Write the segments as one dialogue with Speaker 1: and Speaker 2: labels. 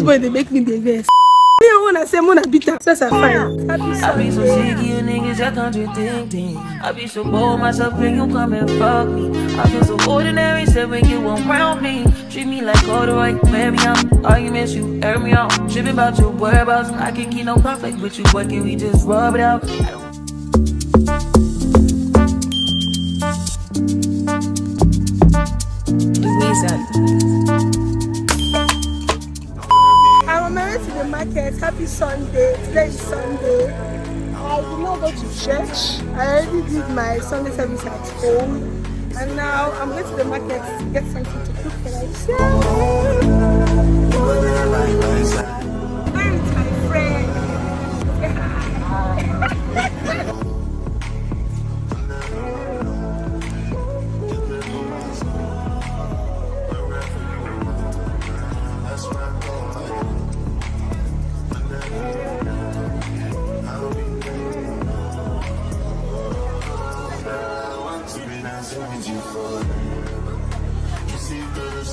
Speaker 1: This boy, they make me the best. Me, I wanna say, Mona her. So, so fine.
Speaker 2: I be so sick you niggas that contradicting. I be so bold myself when you come and fuck me. I feel so ordinary, said when you around me. Treat me like corduroy, wear me out. Arguments, you air me out. Tripping about your whereabouts. I can keep no conflict with you, but can we just rub it out? I don't
Speaker 3: Louisa.
Speaker 1: Happy Sunday. Today is Sunday. I did not go to church. I already did my Sunday service at home. And now I'm going to the market to get something to cook for I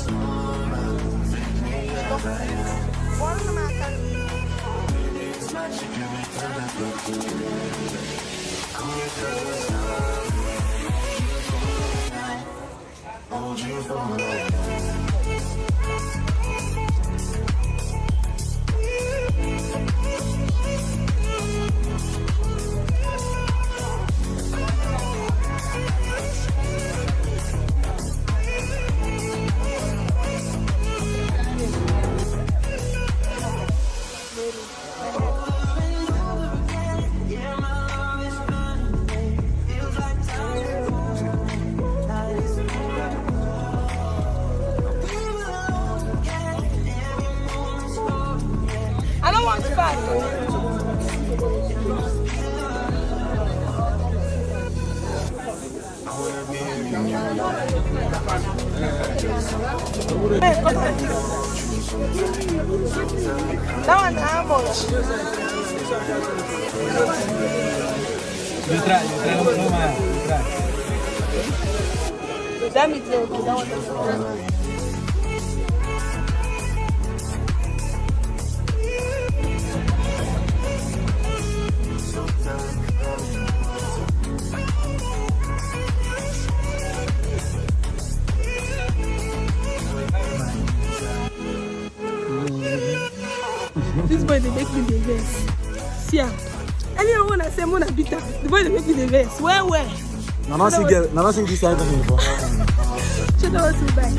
Speaker 1: That one, how much?
Speaker 4: You try, you try poco más. You try.
Speaker 1: That means that one make me dey vex see am anyone wey na say mona beat am the boy dey make me dey vex well well.
Speaker 4: na not see girl na not see this kind thing
Speaker 1: before. shodo want me buy.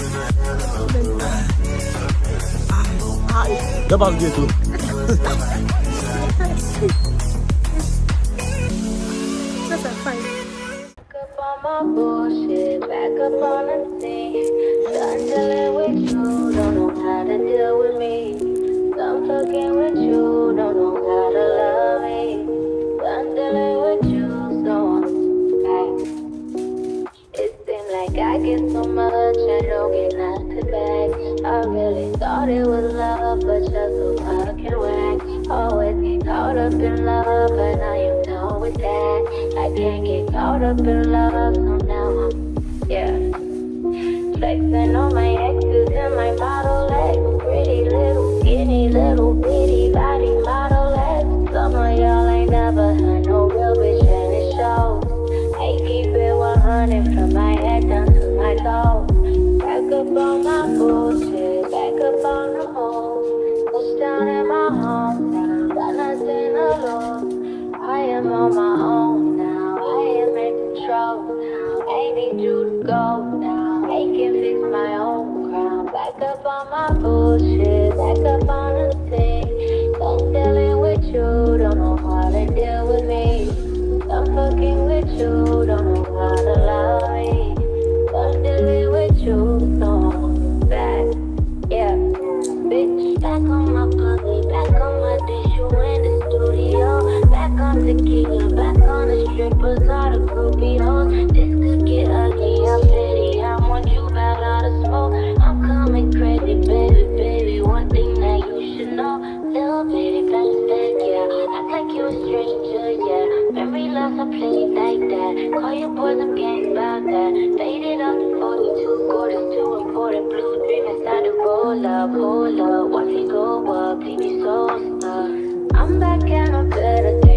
Speaker 5: ah ah. dabas gate. Fucking whack. Always caught up in love, but now you know with that. I can't get caught up in love, so now I'm, yeah. Flexing on my exes and my model X. Pretty little, skinny little, bitty body on my bullshit, back up on the thing. Don't dealing with you, don't know how to deal with me. I'm fucking with you, don't know how to love me. I'm dealing Hold up, hold up, watch it go up, leave me so stuck. I'm back and I'm better.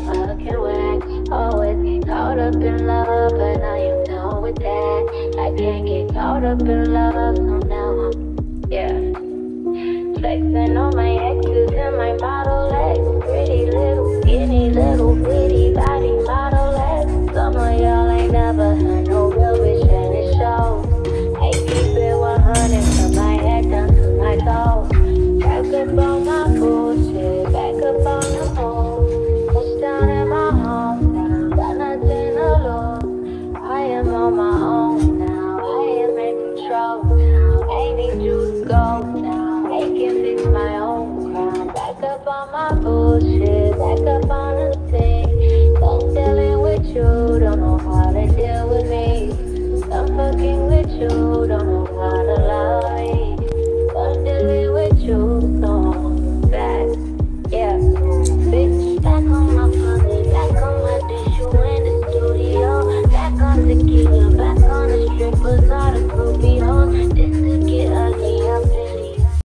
Speaker 5: fucking whack. Always caught up in love, but now you know with that. I can't get caught up in love, so now I'm, yeah. Flexing on my exes and my model. up on my bullshit, back up on the thing. Don't dealing with you, don't know how to deal with me. I'm fucking with you.